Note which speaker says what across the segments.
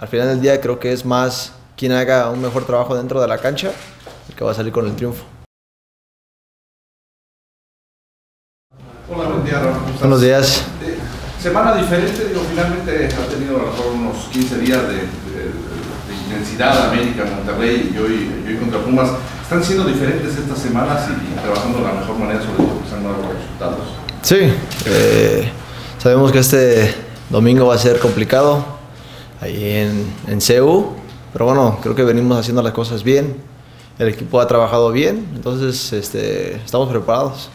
Speaker 1: al final del día creo que es más quien haga un mejor trabajo dentro de la cancha el que va a salir con el triunfo.
Speaker 2: Hola, buen día, Raúl.
Speaker 1: Buenos días.
Speaker 2: Eh, semana diferente, digo, finalmente ha tenido a lo mejor unos 15 días de, de- de intensidad América, Monterrey y hoy, y hoy contra Pumas. ¿Están siendo diferentes estas semanas y, y trabajando de la mejor manera, sobre todo que se han dado los resultados?
Speaker 1: Sí, eh, sabemos que este domingo va a ser complicado ahí en, en CEU, pero bueno, creo que venimos haciendo las cosas bien, el equipo ha trabajado bien, entonces este, estamos preparados.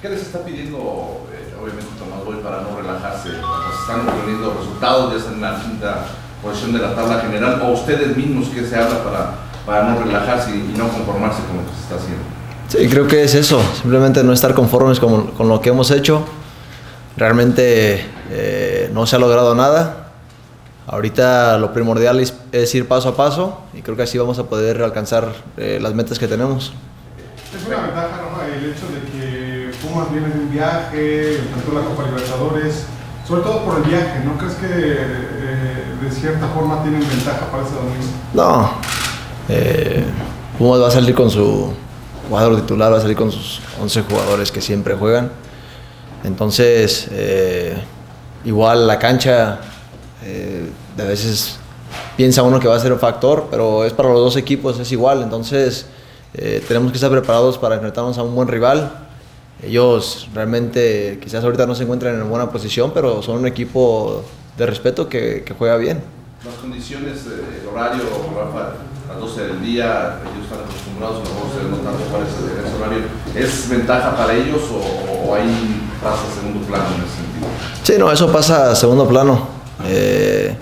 Speaker 2: ¿Qué les está pidiendo, eh, obviamente, Tomás Boy para no relajarse? Pues están obteniendo resultados, ya están en la quinta posición de la tabla general, o ustedes mismos que se habla para, para no relajarse y, y no conformarse con lo que se está haciendo.
Speaker 1: Sí, creo que es eso, simplemente no estar conformes con, con lo que hemos hecho. Realmente eh, no se ha logrado nada. Ahorita lo primordial es, es ir paso a paso y creo que así vamos a poder alcanzar eh, las metas que tenemos.
Speaker 3: Es una ventaja, Rafa, el hecho de que Pumas viene de un viaje, enfrentó la Copa Libertadores, sobre todo por el viaje, ¿no crees que eh, de cierta forma tienen ventaja para ese domingo?
Speaker 1: No, eh, Pumas va a salir con su jugador titular, va a salir con sus 11 jugadores que siempre juegan. Entonces, eh, igual la cancha, de veces piensa uno que va a ser un factor, pero es para los dos equipos, es igual. Entonces, eh, tenemos que estar preparados para enfrentarnos a un buen rival. Ellos realmente quizás ahorita no se encuentran en buena posición, pero son un equipo de respeto que, que juega bien.
Speaker 2: Las condiciones, eh, el horario, Rafa, las 12 del día, ellos están acostumbrados, a no tanto para ese horario. ¿Es ventaja para ellos o, o ahí pasa a segundo plano en ese sentido?
Speaker 1: Sí, no, eso pasa a segundo plano. Eh,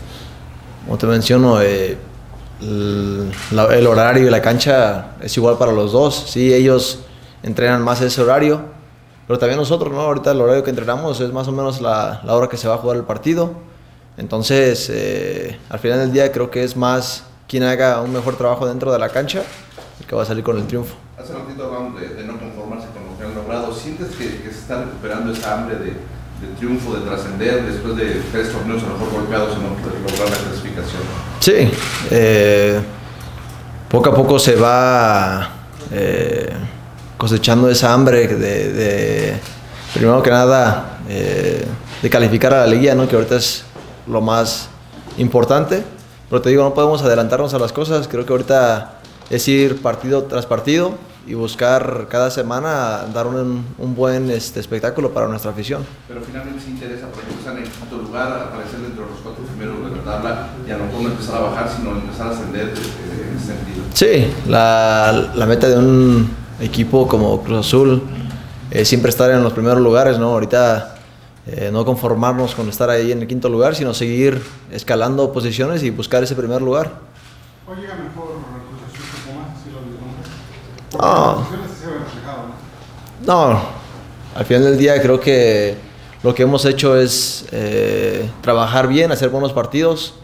Speaker 1: como te menciono, eh, el, la- el horario y la cancha es igual para los dos. Sí, ellos entrenan más ese horario, pero también nosotros, ¿no? Ahorita el horario que entrenamos es más o menos la, la hora que se va a jugar el partido. Entonces, eh, al final del día creo que es más quien haga un mejor trabajo dentro de la cancha el que va a salir con el triunfo.
Speaker 2: Hace ratito hablamos de, de no conformarse con lo que han logrado. ¿Sientes que, que se está recuperando esa hambre de, de triunfo, de trascender después de tres torneos a lo mejor golpeados en lograr la clasificación?
Speaker 1: Sí, eh, poco a poco se va eh, cosechando esa hambre de, de, primero que nada, eh, de calificar a la liguilla, ¿no? que ahorita es lo más importante. Pero te digo, no podemos adelantarnos a las cosas. Creo que ahorita es ir partido tras partido y buscar cada semana dar un, un buen este, espectáculo para nuestra afición.
Speaker 2: Pero finalmente se interesa, por ejemplo, están en quinto lugar, aparecer dentro de los cuatro primeros de la tabla y a lo mejor no empezar a bajar, sino empezar a ascender eh, en ese sentido.
Speaker 1: Sí, la, la meta de un equipo como Cruz Azul es siempre estar en los primeros lugares, ¿no? Ahorita eh, no conformarnos con estar ahí en el quinto lugar, sino seguir escalando posiciones y buscar ese primer lugar.
Speaker 3: ¿Hoy llega mejor Cruz Azul que Pumas? ¿Sí lo vislumbras? Porque
Speaker 1: Ah.
Speaker 3: las posiciones sí se ven reflejado, ¿no?
Speaker 1: No, al final del día creo que lo que hemos hecho es eh, trabajar bien, hacer buenos partidos.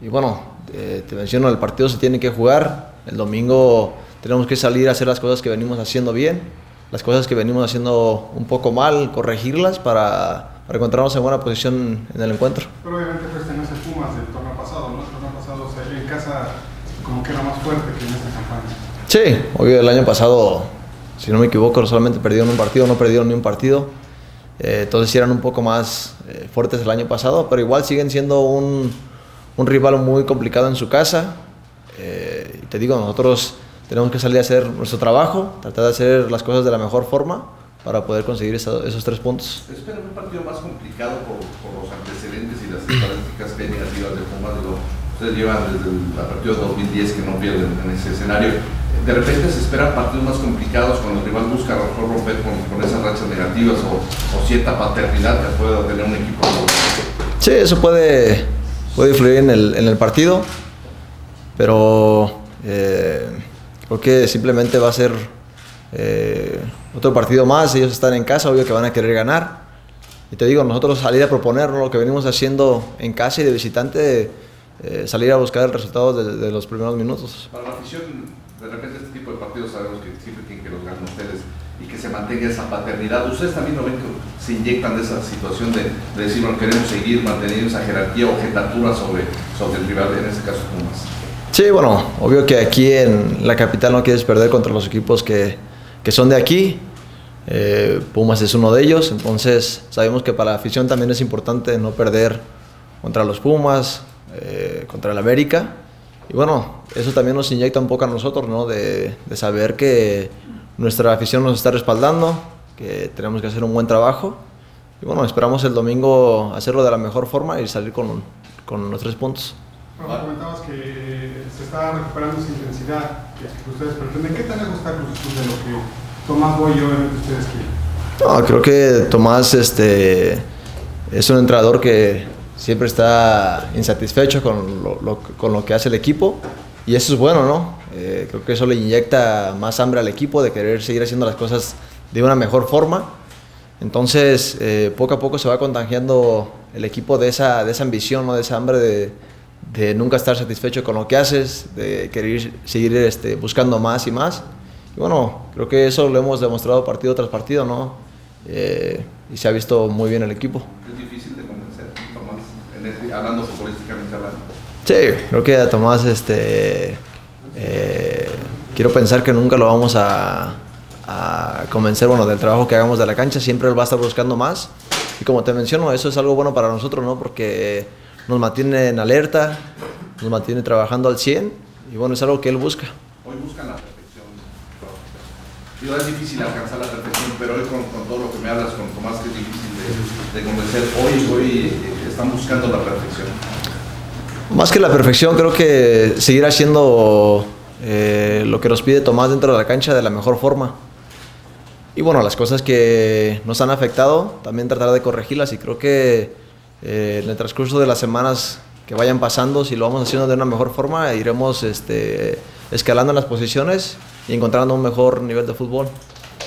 Speaker 1: Y bueno, eh, te menciono, el partido se tiene que jugar. El domingo tenemos que salir a hacer las cosas que venimos haciendo bien, las cosas que venimos haciendo un poco mal, corregirlas para, encontrarnos en buena posición en el encuentro.
Speaker 3: Pero obviamente pues tenés el del torneo pasado, ¿no? El torneo pasado o en casa como que era más fuerte que en esta campaña.
Speaker 1: Sí, obvio el año pasado, si no me equivoco, solamente perdieron un partido, no perdieron ni un partido. Eh, entonces eran un poco más eh, fuertes el año pasado, pero igual siguen siendo un, rival muy complicado en su casa. Eh, te digo, nosotros tenemos que salir a hacer nuestro trabajo, tratar de hacer las cosas de la mejor forma para poder conseguir esos tres puntos.
Speaker 2: Espero un partido más complicado por, los antecedentes y las estadísticas negativas de Pumas. Ustedes llevan desde el partido 2010 que no pierden en ese escenario. De repente se esperan partidos más complicados cuando el rival busca a lo mejor romper con, con esas rachas negativas o, o cierta paternidad que pueda tener un equipo.
Speaker 1: Sí, eso puede, puede influir en el, en el partido, pero eh, creo que simplemente va a ser eh, otro partido más. Ellos están en casa, obvio que van a querer ganar. Y te digo, nosotros salir a proponer lo que venimos haciendo en casa y de visitante, eh, salir a buscar el resultado de, de los primeros minutos.
Speaker 2: Para la afición, de repente este tipo de partidos sabemos que siempre tienen que los ganar ustedes. y que se mantenga esa paternidad. Ustedes también lo se inyectan de esa situación de, decir, bueno, queremos seguir manteniendo esa jerarquía o jetatura sobre, sobre el rival, en este caso Pumas.
Speaker 1: Sí, bueno, obvio que aquí en la capital no quieres perder contra los equipos que, que son de aquí. Eh, Pumas es uno de ellos, entonces sabemos que para la afición también es importante no perder contra los Pumas, eh, contra el América. Y bueno, eso también nos inyecta un poco a nosotros, ¿no? De, de, saber que nuestra afición nos está respaldando, que tenemos que hacer un buen trabajo. Y bueno, esperamos el domingo hacerlo de la mejor forma y salir con, con los tres puntos.
Speaker 3: Bueno, comentabas que se está recuperando esa intensidad que ustedes pretenden. ¿Qué tan lejos Cruz de lo que Tomás Boy obviamente ustedes quieren?
Speaker 1: No, creo que Tomás este, es un entrenador que siempre está insatisfecho con lo, con lo que hace el equipo y eso es bueno, ¿no? Eh, creo que eso le inyecta más hambre al equipo de querer seguir haciendo las cosas de una mejor forma. Entonces, eh, poco a poco se va contagiando el equipo de esa, de esa ambición, ¿no? de esa hambre de, de nunca estar satisfecho con lo que haces, de querer seguir este, buscando más y más. Y bueno, creo que eso lo hemos demostrado partido tras partido, ¿no? Eh, y se ha visto muy bien el equipo.
Speaker 2: Es difícil de convencer, Tomás, en este, hablando futbolísticamente hablando.
Speaker 1: Sí, creo que a Tomás, este, eh, quiero pensar que nunca lo vamos a, a, convencer, bueno, del trabajo que hagamos de la cancha, siempre él va a estar buscando más. Y como te menciono, eso es algo bueno para nosotros, ¿no? Porque nos mantiene en alerta, nos mantiene trabajando al 100 y bueno, es algo que él busca.
Speaker 2: Hoy buscan la perfección. Digo, es difícil alcanzar la perfección, pero hoy con, con, todo lo que me hablas con Tomás, que es difícil de, de convencer, hoy, hoy están buscando la perfección.
Speaker 1: Más que la perfección, creo que seguir haciendo eh, lo que nos pide Tomás dentro de la cancha de la mejor forma. Y bueno, las cosas que nos han afectado, también tratar de corregirlas y creo que eh, en el transcurso de las semanas que vayan pasando, si lo vamos haciendo de una mejor forma, iremos este, escalando en las posiciones y encontrando un mejor nivel de fútbol.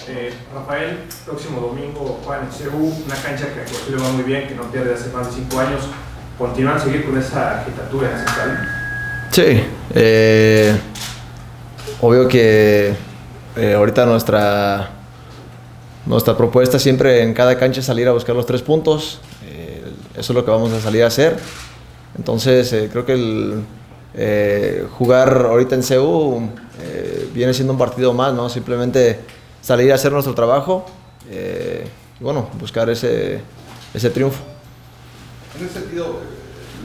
Speaker 4: Eh, Rafael, próximo domingo juega en CEU, una cancha que a le va muy bien, que no pierde hace más de 5 años. ¿Continúan a seguir con esa agitatura en?
Speaker 1: Sí, eh, obvio que eh, ahorita nuestra, nuestra propuesta siempre en cada cancha es salir a buscar los tres puntos. Eso es lo que vamos a salir a hacer. Entonces, creo que el jugar ahorita en CEU eh, viene siendo un partido más, ¿no? Simplemente salir a hacer nuestro trabajo y, bueno, buscar ese, ese triunfo.
Speaker 2: En ese sentido,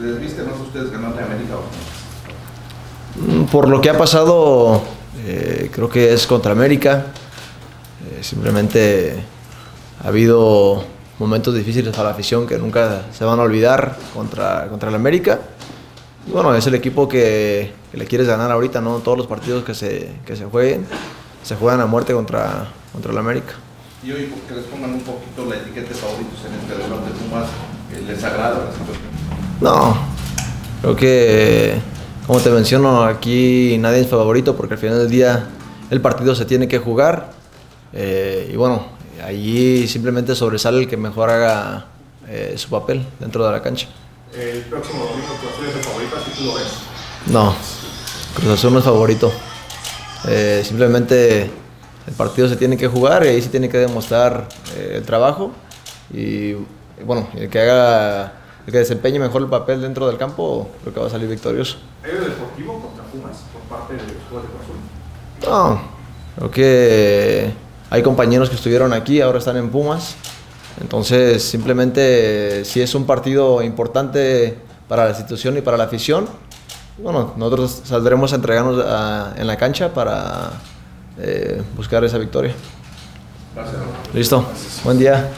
Speaker 2: ¿les viste más a ustedes ganar de América o
Speaker 1: no? Por lo que ha pasado, creo que es contra América. simplemente ha habido momentos difíciles para la afición que nunca se van a olvidar contra, contra el América. Bueno, es el equipo que, que, le quieres ganar ahorita, ¿no? Todos los partidos que se, que se jueguen, se juegan a muerte contra, contra el América.
Speaker 2: Y hoy que les pongan un poquito la etiqueta de favoritos en este de Pumas, ¿les agrada la situación?
Speaker 1: No, creo que, como te menciono, aquí nadie es favorito porque al final del día el partido se tiene que jugar. Eh, y bueno, allí simplemente sobresale el que mejor haga eh, su papel dentro de la cancha.
Speaker 4: ¿El próximo domingo Cruz Azul es el favorito, así tú lo ves?
Speaker 1: No, Cruz Azul no es favorito. Eh, simplemente el partido se tiene que jugar y ahí se tiene que demostrar eh, el trabajo y, bueno, el que haga, el que desempeñe mejor el papel dentro del campo, creo que va a salir victorioso.
Speaker 4: ¿Hay deportivo contra Pumas por parte de los jugadores de Cruz
Speaker 1: Azul? No, creo que hay compañeros que estuvieron aquí, ahora están en Pumas. Entonces, simplemente, si es un partido importante para la institución y para la afición, bueno, nosotros saldremos a entregarnos a, en la cancha para eh, buscar esa victoria.
Speaker 2: Gracias.
Speaker 1: Listo. Buen día.